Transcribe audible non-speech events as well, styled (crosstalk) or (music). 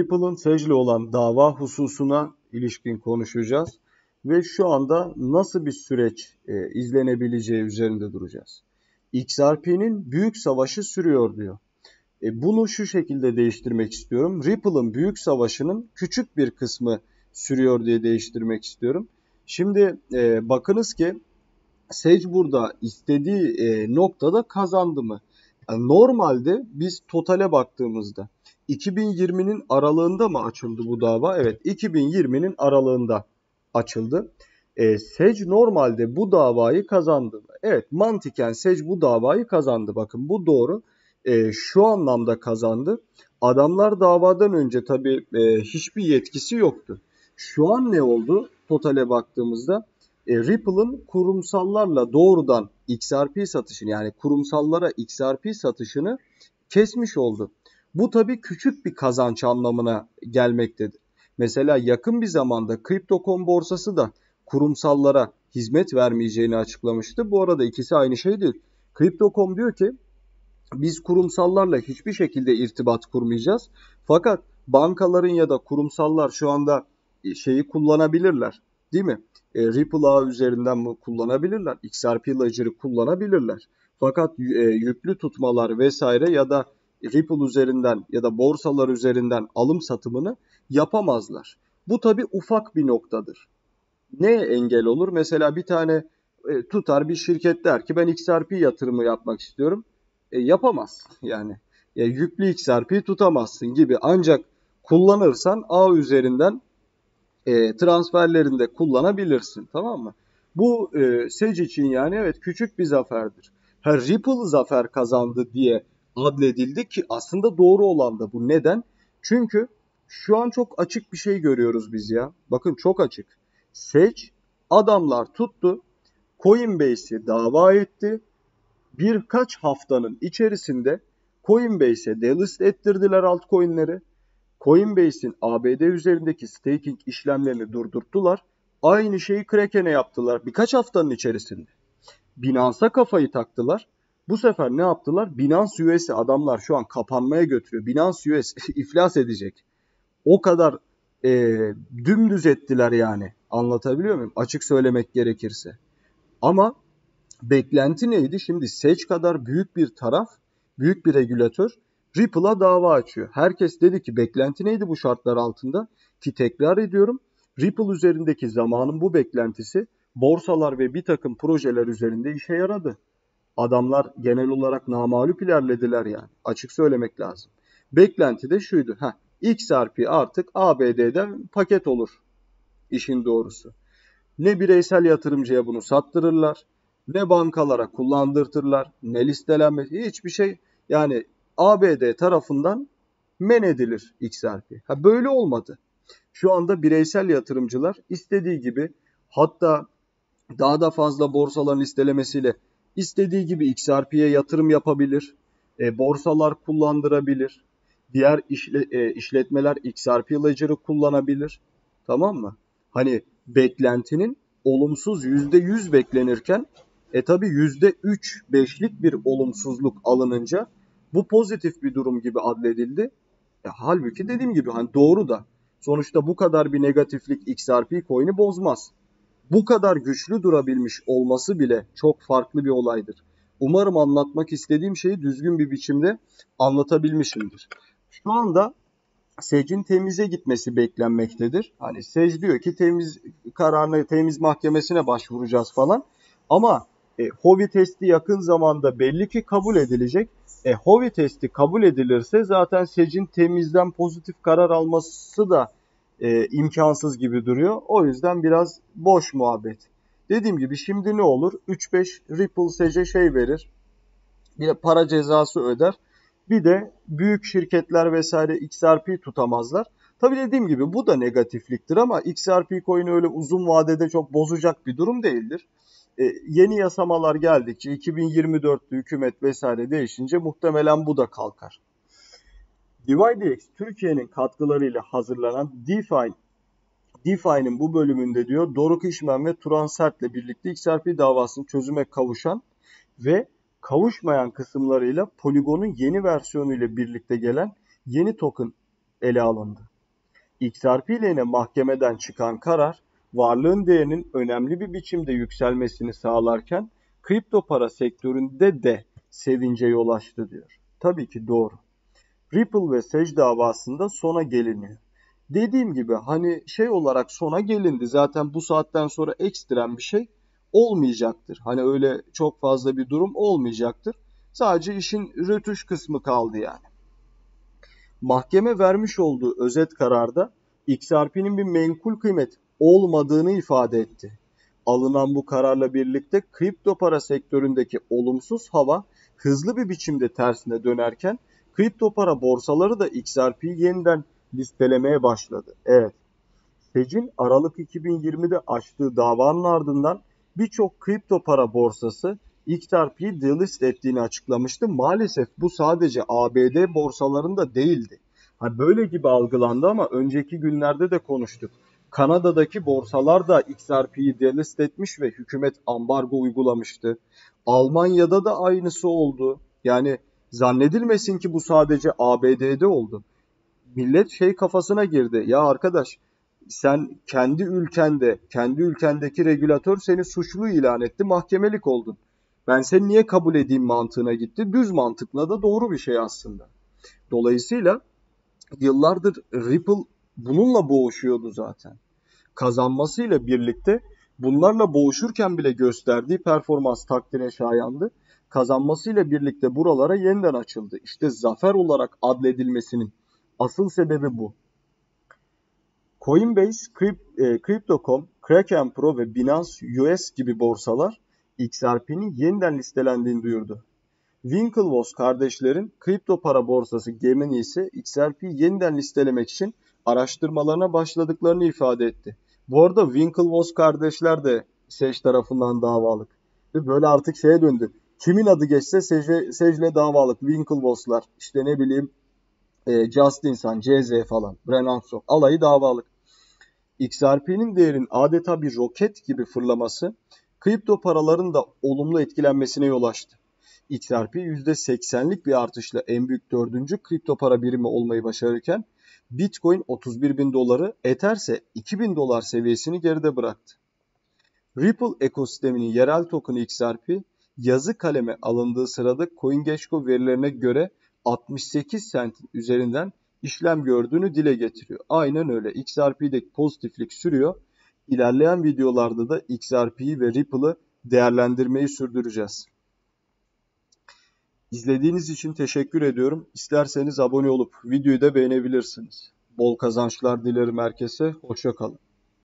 Ripple'ın Sage'le olan dava hususuna ilişkin konuşacağız ve şu anda nasıl bir süreç e, izlenebileceği üzerinde duracağız. XRP'nin büyük savaşı sürüyor diyor. E, bunu şu şekilde değiştirmek istiyorum. Ripple'ın büyük savaşının küçük bir kısmı sürüyor diye değiştirmek istiyorum. Şimdi e, bakınız ki Sage burada istediği e, noktada kazandı mı? Yani normalde biz totale baktığımızda 2020'nin aralığında mı açıldı bu dava? Evet 2020'nin aralığında açıldı. E, Sage normalde bu davayı kazandı. Evet mantıken Sage bu davayı kazandı. Bakın bu doğru. E, şu anlamda kazandı. Adamlar davadan önce tabii e, hiçbir yetkisi yoktu. Şu an ne oldu? Totale baktığımızda e, Ripple'ın kurumsallarla doğrudan XRP satışını yani kurumsallara XRP satışını kesmiş oldu. Bu tabii küçük bir kazanç anlamına gelmektedir. Mesela yakın bir zamanda Crypto.com borsası da kurumsallara hizmet vermeyeceğini açıklamıştı. Bu arada ikisi aynı şey değil. Crypto.com diyor ki biz kurumsallarla hiçbir şekilde irtibat kurmayacağız. Fakat bankaların ya da kurumsallar şu anda şeyi kullanabilirler. Değil mi? E, Ripple ağ üzerinden mi kullanabilirler? XRP Ledger'ı kullanabilirler. Fakat e, yüklü tutmalar vesaire ya da Ripple üzerinden ya da borsalar üzerinden alım satımını yapamazlar. Bu tabi ufak bir noktadır. Ne engel olur? Mesela bir tane e, tutar bir şirket der ki ben XRP yatırımı yapmak istiyorum. E, yapamaz (laughs) yani. E, yüklü XRP tutamazsın gibi. Ancak kullanırsan ağ üzerinden e, transferlerinde kullanabilirsin. Tamam mı? Bu e, Sage için yani evet küçük bir zaferdir. Ha, Ripple zafer kazandı diye adledildi ki aslında doğru olan da bu. Neden? Çünkü şu an çok açık bir şey görüyoruz biz ya. Bakın çok açık. Sage adamlar tuttu. Coinbase'i dava etti. Birkaç haftanın içerisinde Coinbase'e delist ettirdiler altcoin'leri. Coinbase'in ABD üzerindeki staking işlemlerini durdurttular. Aynı şeyi Kraken'e yaptılar birkaç haftanın içerisinde. Binance'a kafayı taktılar. Bu sefer ne yaptılar? Binance US'i adamlar şu an kapanmaya götürüyor. Binance US (laughs) iflas edecek. O kadar e, dümdüz ettiler yani. Anlatabiliyor muyum? Açık söylemek gerekirse. Ama beklenti neydi? Şimdi Sage kadar büyük bir taraf, büyük bir regülatör Ripple'a dava açıyor. Herkes dedi ki beklenti neydi bu şartlar altında? Ki tekrar ediyorum Ripple üzerindeki zamanın bu beklentisi borsalar ve bir takım projeler üzerinde işe yaradı. Adamlar genel olarak namalup ilerlediler yani. Açık söylemek lazım. Beklenti de şuydu. Heh, XRP artık ABD'den paket olur. İşin doğrusu. Ne bireysel yatırımcıya bunu sattırırlar, ne bankalara kullandırtırlar, ne listelenmesi, hiçbir şey. Yani ABD tarafından men edilir XRP. Ha böyle olmadı. Şu anda bireysel yatırımcılar istediği gibi hatta daha da fazla borsaların listelemesiyle istediği gibi XRP'ye yatırım yapabilir. E, borsalar kullandırabilir. Diğer işle, e, işletmeler XRP Ledger'ı kullanabilir. Tamam mı? Hani beklentinin olumsuz %100 beklenirken e tabi %3 5'lik bir olumsuzluk alınınca bu pozitif bir durum gibi adledildi. E, halbuki dediğim gibi hani doğru da sonuçta bu kadar bir negatiflik XRP coin'i bozmaz. Bu kadar güçlü durabilmiş olması bile çok farklı bir olaydır. Umarım anlatmak istediğim şeyi düzgün bir biçimde anlatabilmişimdir. Şu anda Sec'in temize gitmesi beklenmektedir. Hani Sec diyor ki temiz kararına, temiz mahkemesine başvuracağız falan. Ama e, Hovi testi yakın zamanda belli ki kabul edilecek. E, Hovi testi kabul edilirse zaten Sec'in temizden pozitif karar alması da e, imkansız gibi duruyor. O yüzden biraz boş muhabbet. Dediğim gibi şimdi ne olur? 3-5 Ripple Sec'e şey verir. Bir para cezası öder. Bir de büyük şirketler vesaire XRP tutamazlar. Tabii dediğim gibi bu da negatifliktir ama XRP coin'i öyle uzun vadede çok bozacak bir durum değildir. Ee, yeni yasamalar geldikçe 2024'te hükümet vesaire değişince muhtemelen bu da kalkar. DivideX Türkiye'nin katkılarıyla hazırlanan DeFi DeFi'nin bu bölümünde diyor Doruk İşmen ve Turan Sert'le birlikte XRP davasını çözüme kavuşan ve kavuşmayan kısımlarıyla Polygon'un yeni versiyonu ile birlikte gelen yeni token ele alındı. XRP lehine mahkemeden çıkan karar varlığın değerinin önemli bir biçimde yükselmesini sağlarken kripto para sektöründe de sevince yol açtı diyor. Tabii ki doğru. Ripple ve Sage davasında sona geliniyor. Dediğim gibi hani şey olarak sona gelindi zaten bu saatten sonra ekstrem bir şey olmayacaktır. Hani öyle çok fazla bir durum olmayacaktır. Sadece işin rötuş kısmı kaldı yani. Mahkeme vermiş olduğu özet kararda XRP'nin bir menkul kıymet olmadığını ifade etti. Alınan bu kararla birlikte kripto para sektöründeki olumsuz hava hızlı bir biçimde tersine dönerken kripto para borsaları da XRP'yi yeniden listelemeye başladı. Evet. Fed'in Aralık 2020'de açtığı davanın ardından birçok kripto para borsası XRP'yi delist ettiğini açıklamıştı. Maalesef bu sadece ABD borsalarında değildi. Ha böyle gibi algılandı ama önceki günlerde de konuştuk. Kanada'daki borsalar da XRP'yi delist etmiş ve hükümet ambargo uygulamıştı. Almanya'da da aynısı oldu. Yani zannedilmesin ki bu sadece ABD'de oldu. Millet şey kafasına girdi. Ya arkadaş sen kendi ülkende, kendi ülkendeki regülatör seni suçlu ilan etti, mahkemelik oldun. Ben seni niye kabul edeyim mantığına gitti. Düz mantıkla da doğru bir şey aslında. Dolayısıyla yıllardır Ripple bununla boğuşuyordu zaten. Kazanmasıyla birlikte bunlarla boğuşurken bile gösterdiği performans takdire şayandı. Kazanmasıyla birlikte buralara yeniden açıldı. İşte zafer olarak adledilmesinin asıl sebebi bu. Coinbase, e, Crypto.com, Kraken Pro ve Binance US gibi borsalar XRP'nin yeniden listelendiğini duyurdu. Winklevoss kardeşlerin kripto para borsası Gemini ise XRP'yi yeniden listelemek için araştırmalarına başladıklarını ifade etti. Bu arada Winklevoss kardeşler de Sage tarafından davalık. Ve böyle artık şeye döndü. Kimin adı geçse Sage'le davalık. Winklevoss'lar işte ne bileyim e, Justin Sun, CZ falan, Brennan Sok alayı davalık. XRP'nin değerinin adeta bir roket gibi fırlaması kripto paraların da olumlu etkilenmesine yol açtı. XRP %80'lik bir artışla en büyük dördüncü kripto para birimi olmayı başarırken Bitcoin 31 bin doları, Ether ise 2000 dolar seviyesini geride bıraktı. Ripple ekosisteminin yerel tokenı XRP yazı kaleme alındığı sırada CoinGecko verilerine göre 68 sentin üzerinden işlem gördüğünü dile getiriyor. Aynen öyle. XRP'deki pozitiflik sürüyor. İlerleyen videolarda da XRP'yi ve Ripple'ı değerlendirmeyi sürdüreceğiz. İzlediğiniz için teşekkür ediyorum. İsterseniz abone olup videoyu da beğenebilirsiniz. Bol kazançlar dilerim herkese. Hoşçakalın.